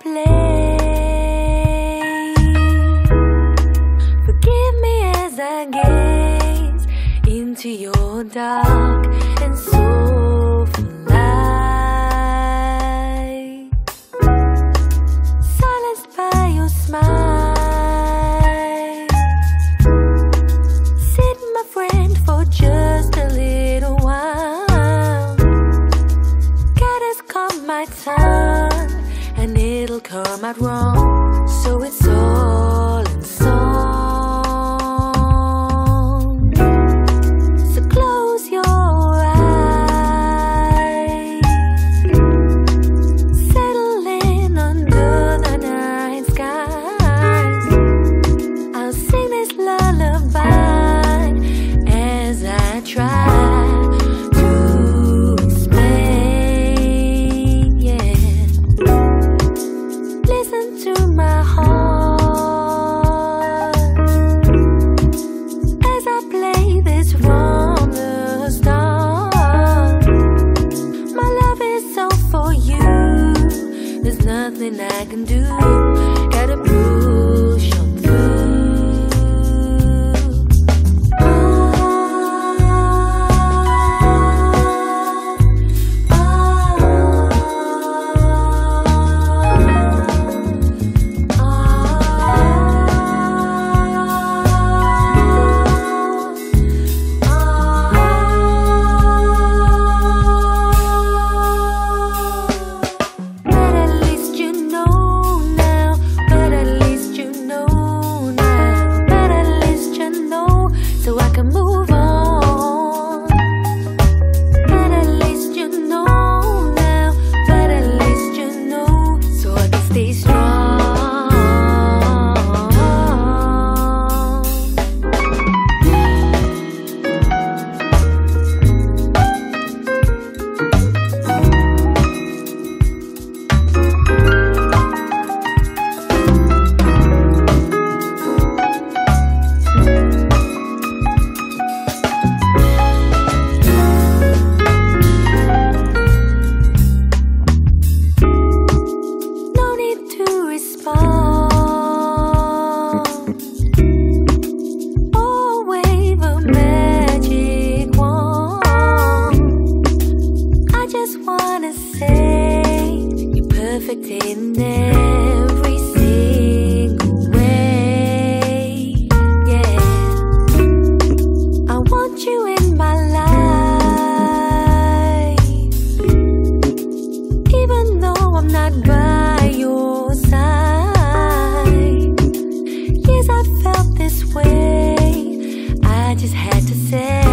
play. Forgive me as I gaze into your dark. Got wrong, nothing I can do. I just had to say.